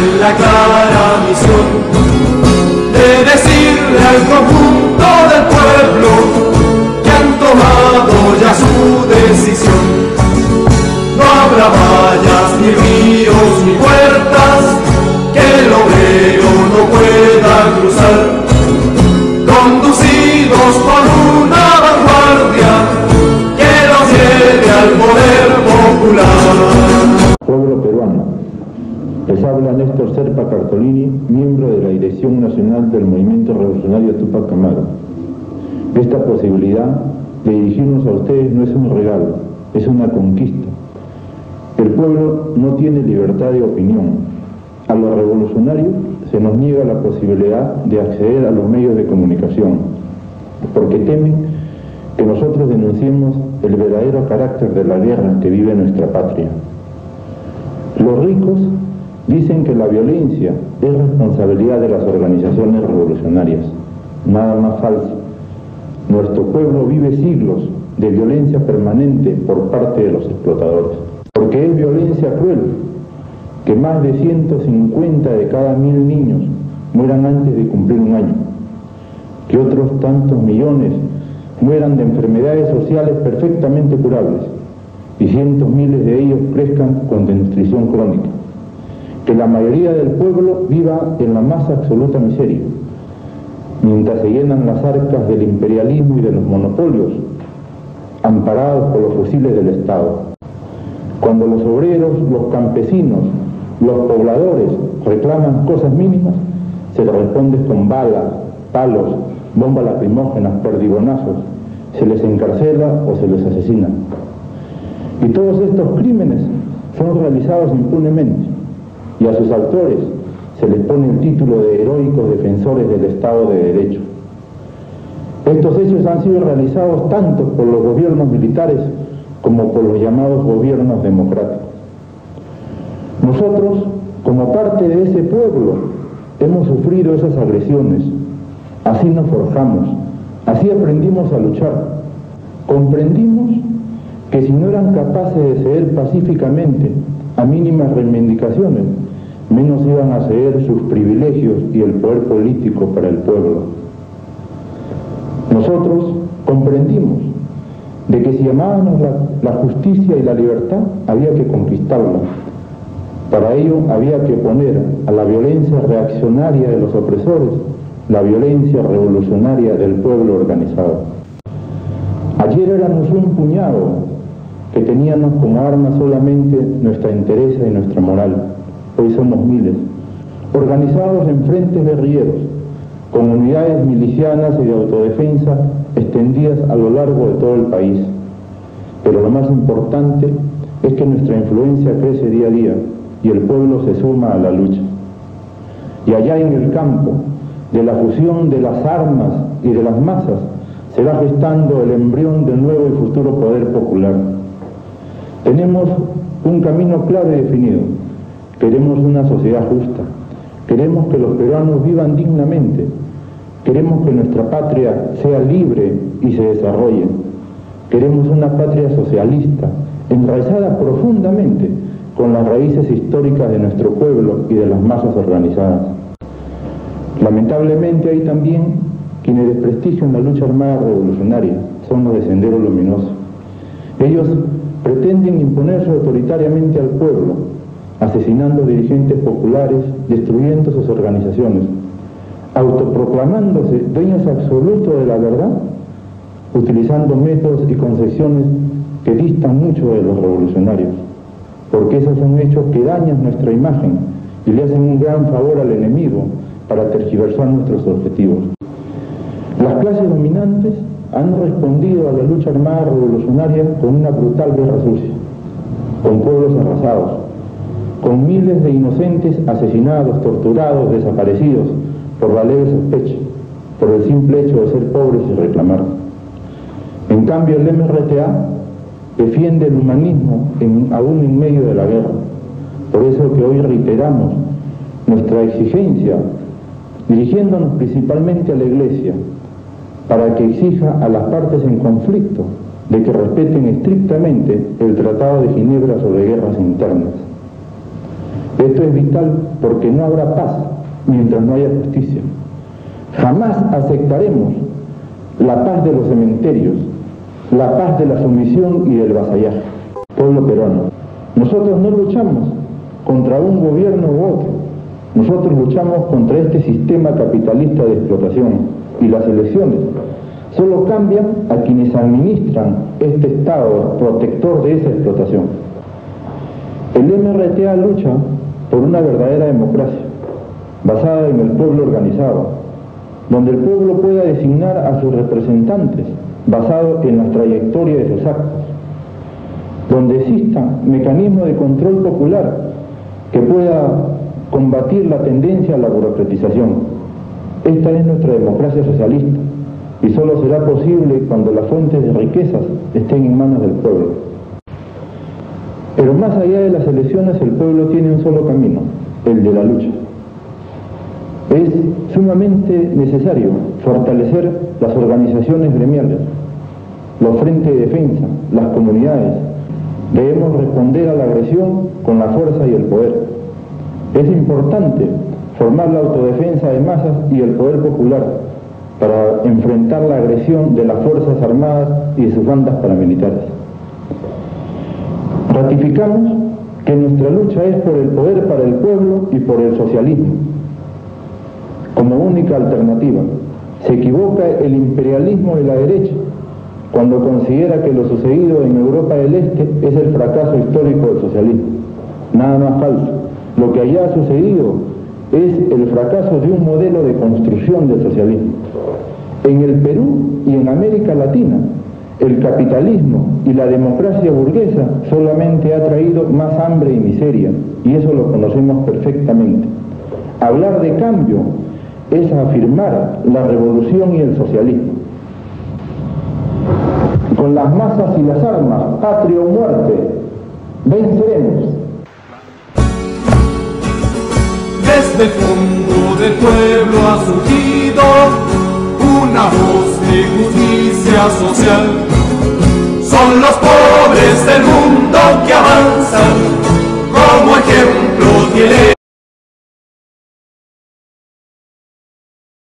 tienen la clara misión de Néstor Serpa Cartolini, miembro de la Dirección Nacional del Movimiento Revolucionario Tupac Amaru. Esta posibilidad de dirigirnos a ustedes no es un regalo, es una conquista. El pueblo no tiene libertad de opinión. A los revolucionarios se nos niega la posibilidad de acceder a los medios de comunicación, porque temen que nosotros denunciemos el verdadero carácter de la guerra que vive nuestra patria. Los ricos dicen que la violencia es responsabilidad de las organizaciones revolucionarias. Nada más falso. Nuestro pueblo vive siglos de violencia permanente por parte de los explotadores. Porque es violencia cruel que más de 150 de cada mil niños mueran antes de cumplir un año. Que otros tantos millones mueran de enfermedades sociales perfectamente curables y cientos miles de ellos crezcan con desnutrición crónica. Que la mayoría del pueblo viva en la más absoluta miseria, mientras se llenan las arcas del imperialismo y de los monopolios, amparados por los fusiles del Estado. Cuando los obreros, los campesinos, los pobladores reclaman cosas mínimas, se les responde con balas, palos, bombas lacrimógenas, perdigonazos, se les encarcela o se les asesina. Y todos estos crímenes son realizados impunemente y a sus autores se les pone el título de heroicos defensores del Estado de Derecho. Estos hechos han sido realizados tanto por los gobiernos militares como por los llamados gobiernos democráticos. Nosotros, como parte de ese pueblo, hemos sufrido esas agresiones. Así nos forjamos, así aprendimos a luchar. Comprendimos que si no eran capaces de ceder pacíficamente a mínimas reivindicaciones, menos iban a ceder sus privilegios y el poder político para el pueblo. Nosotros comprendimos de que si amábamos la, justicia y la libertad, había que conquistarla. Para ello había que poner a la violencia reaccionaria de los opresores la violencia revolucionaria del pueblo organizado. Ayer éramos un puñado que teníamos como arma solamente nuestra interés y nuestra moral. Hoy somos miles, organizados en frentes guerrilleros, con unidades milicianas y de autodefensa extendidas a lo largo de todo el país. Pero lo más importante es que nuestra influencia crece día a día y el pueblo se suma a la lucha. Y allá en el campo, de la fusión de las armas y de las masas, se va gestando el embrión del nuevo y futuro poder popular. Tenemos un camino claro y definido. Queremos una sociedad justa. Queremos que los peruanos vivan dignamente. Queremos que nuestra patria sea libre y se desarrolle. Queremos una patria socialista, enraizada profundamente con las raíces históricas de nuestro pueblo y de las masas organizadas. Lamentablemente hay también quienes desprestigian la lucha armada revolucionaria, son los de Sendero Luminoso. Ellos pretenden imponerse autoritariamente al pueblo, asesinando dirigentes populares, destruyendo sus organizaciones, autoproclamándose dueños absolutos de la verdad, utilizando métodos y concepciones que distan mucho de los revolucionarios, porque esos son hechos que dañan nuestra imagen y le hacen un gran favor al enemigo para tergiversar nuestros objetivos. Las clases dominantes han respondido a la lucha armada revolucionaria con una brutal guerra sucia, con pueblos arrasados, con miles de inocentes asesinados, torturados, desaparecidos por la leve sospecha, por el simple hecho de ser pobres y reclamar. En cambio, el MRTA defiende el humanismo aún en medio de la guerra. Por eso que hoy reiteramos nuestra exigencia dirigiéndonos principalmente a la Iglesia, para que exija a las partes en conflicto de que respeten estrictamente el Tratado de Ginebra sobre guerras internas. Esto es vital porque no habrá paz mientras no haya justicia. Jamás aceptaremos la paz de los cementerios, la paz de la sumisión y del vasallaje. Pueblo peruano, nosotros no luchamos contra un gobierno u otro, nosotros luchamos contra este sistema capitalista de explotación y las elecciones solo cambian a quienes administran este Estado protector de esa explotación. El MRTA lucha por una verdadera democracia, basada en el pueblo organizado, donde el pueblo pueda designar a sus representantes, basado en la trayectoria de sus actos, donde existan mecanismos de control popular que pueda combatir la tendencia a la burocratización. Esta es nuestra democracia socialista y solo será posible cuando las fuentes de riquezas estén en manos del pueblo. Pero más allá de las elecciones el pueblo tiene un solo camino, el de la lucha. Es sumamente necesario fortalecer las organizaciones gremiales, los frentes de defensa, las comunidades. Debemos responder a la agresión con la fuerza y el poder. Es importante formar la autodefensa de masas y el poder popular para enfrentar la agresión de las Fuerzas Armadas y de sus bandas paramilitares. Ratificamos que nuestra lucha es por el poder para el pueblo y por el socialismo, como única alternativa. Se equivoca el imperialismo de la derecha cuando considera que lo sucedido en Europa del Este es el fracaso histórico del socialismo. Nada más falso. Lo que allá ha sucedido es el fracaso de un modelo de construcción del socialismo. En el Perú y en América Latina, el capitalismo y la democracia burguesa solamente ha traído más hambre y miseria, y eso lo conocemos perfectamente. Hablar de cambio es afirmar la revolución y el socialismo. Con las masas y las armas, patria o muerte, venceremos. Desde el fondo del pueblo ha social. Son los pobres del mundo que avanzan como ejemplo tiene.